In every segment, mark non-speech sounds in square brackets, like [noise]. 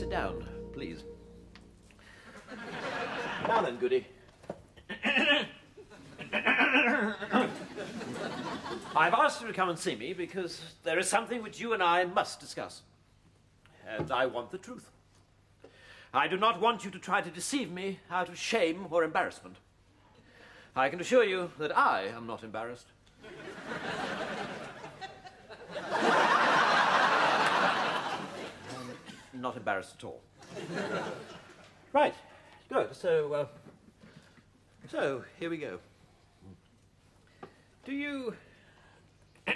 sit down, please. Now then, Goody. I've asked you to come and see me because there is something which you and I must discuss. And I want the truth. I do not want you to try to deceive me out of shame or embarrassment. I can assure you that I am not embarrassed. Not embarrassed at all. right, good. So, uh, so here we go. Do you. [coughs]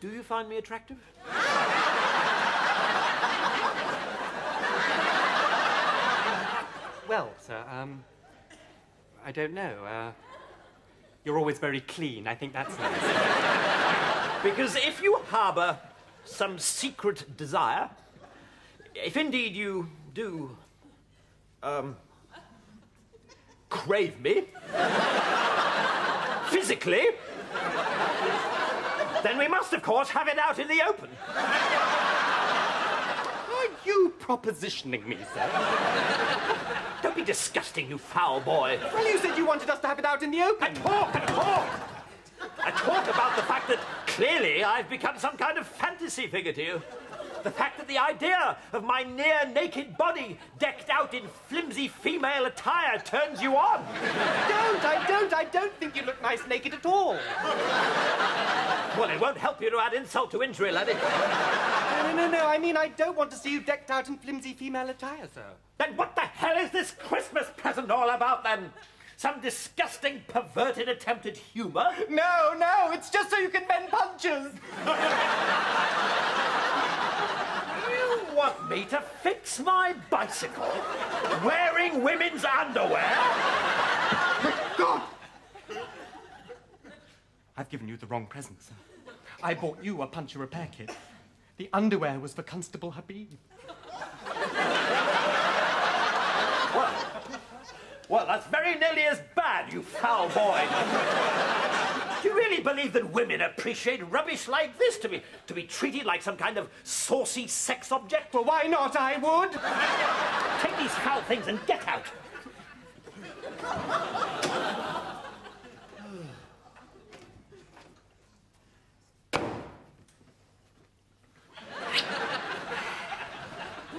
Do you find me attractive? Well, sir, um, I don't know. Uh, you're always very clean. I think that's nice. Because if you harbour some secret desire, if indeed you do, um, crave me, [laughs] physically, then we must, of course, have it out in the open. Are you propositioning me, sir? Don't be disgusting, you foul boy. Well, you said you wanted us to have it out in the open. I talk, I talk. I talk about the fact that clearly I've become some kind of fantasy figure to you. The fact that the idea of my near naked body decked out in flimsy female attire turns you on. don't, I don't, I don't think you look nice naked at all. Well, it won't help you to add insult to injury, laddie. No, no, no, no, I mean, I don't want to see you decked out in flimsy female attire, sir. Then what the hell is this Christmas present all about, then? Some disgusting, perverted attempt at humour? No, no, it's just so you can bend punches. You want me to fix my bicycle wearing women's underwear? God! I've given you the wrong present, sir. I bought you a puncture repair kit. The underwear was for Constable Habib. Well, well, that's very nearly as bad, you foul boy. Do you really believe that women appreciate rubbish like this to be to be treated like some kind of saucy sex object? Well, why not? I would. Take these foul things and get out.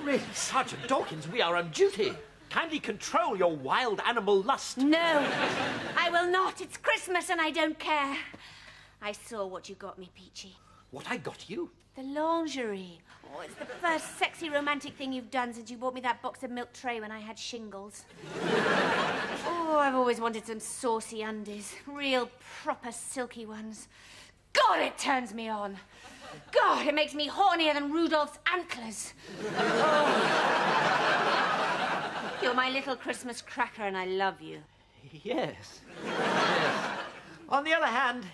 Really, Sergeant Dawkins, we are on duty. Kindly control your wild animal lust. No, I will not. It's Christmas and I don't care. I saw what you got me, Peachy. What I got you? The lingerie. Oh, it's the first sexy romantic thing you've done since you bought me that box of milk tray when I had shingles. oh, I've always wanted some saucy undies. Real proper silky ones. God, it turns me on. God, it makes me hornier than Rudolph's antlers. Oh. You're my little Christmas cracker and I love you. Yes. yes. On the other hand,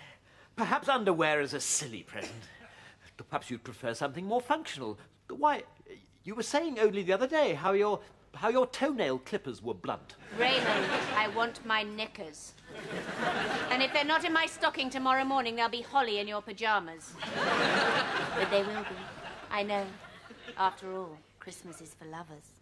perhaps underwear is a silly present. Perhaps you'd prefer something more functional. Why, you were saying only the other day how your how your toenail clippers were blunt. Raymond, I want my knickers. And if they're not in my stocking tomorrow morning, they'll be holly in your pajamas. but they will be. I know. After all, Christmas is for lovers.